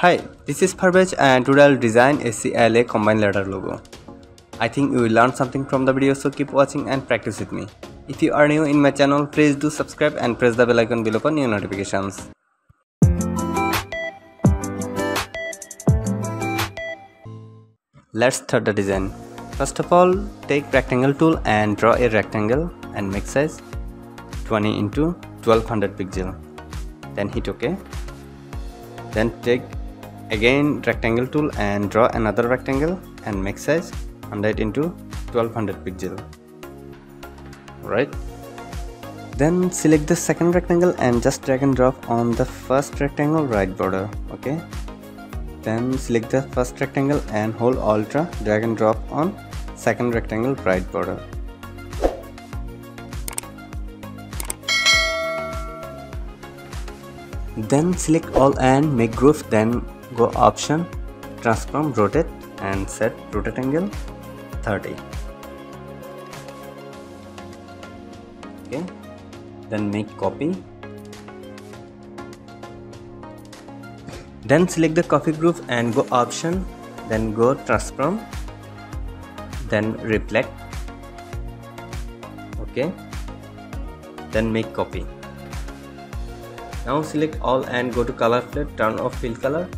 Hi, this is Parvez and today I'll design a CLA combined letter logo. I think you will learn something from the video so keep watching and practice with me. If you are new in my channel, please do subscribe and press the bell icon below for new notifications. Let's start the design. First of all, take rectangle tool and draw a rectangle and make size 20 into 1200 pixel. Then hit OK. Then take again rectangle tool and draw another rectangle and make size 100 into 1200 pixel. Right then select the second rectangle and just drag and drop on the first rectangle right border okay? Then select the first rectangle and hold Alt drag and drop on second rectangle right border. Then select all and make group then go option transform rotate and set rotate angle 30 okay. Then make copy. Then select the copy group and go option then go transform then reflect. Okay. Then make copy. Now select all and go to color palette turn off fill color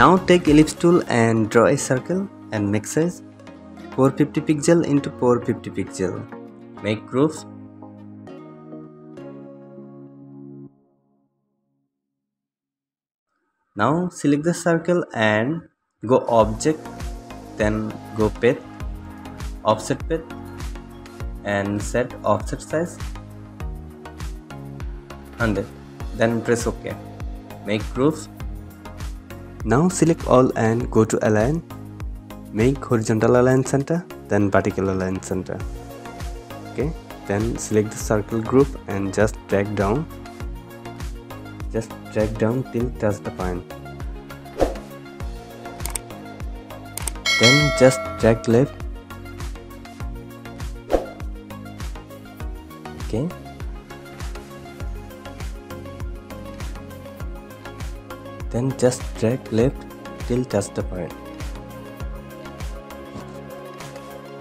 Now take ellipse tool and draw a circle and make size. 450 pixel into 450 pixel. Make groups. Now select the circle and go object then go path offset path and set offset size. 100 then press ok. Make groups now select all and go to align. Make horizontal align center, then vertical align center. Okay, then select the circle group and just drag down. Just drag down till touch the point. Then just drag left. Okay, then just drag left till touch the point.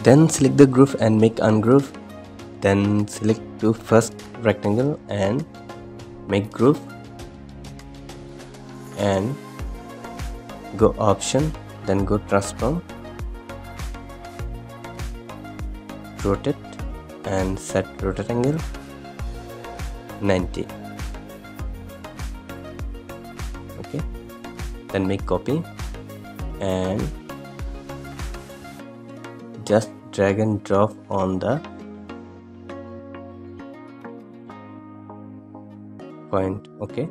Then select the group and make ungroup. Then select to first rectangle and make group. And go option then go transform. Rotate and set rotate angle 90 okay then make copy. And just drag and drop on the point okay?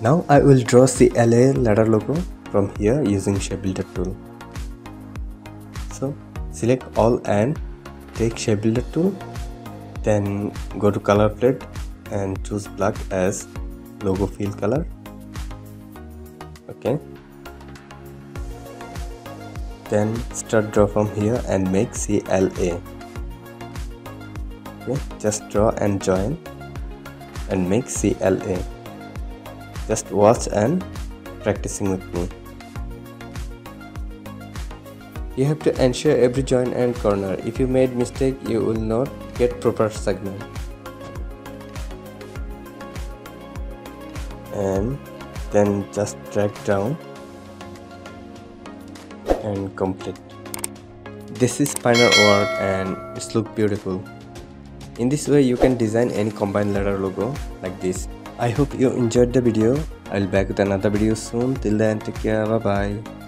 Now I will draw the LA letter logo from here using shape builder tool. So select all and take shape builder tool then go to color plate and choose black as logo fill color. Okay. Then start draw from here and make CLA okay. Just draw and join and make CLA just watch and practicing with me. You have to ensure every joint and corner. If you made mistake, you will not get proper segment. And then just drag down and complete. This is final work and it's look beautiful. In this way you can design any combined letter logo like this. I hope you enjoyed the video. I'll back with another video soon. Till then take care. Bye bye.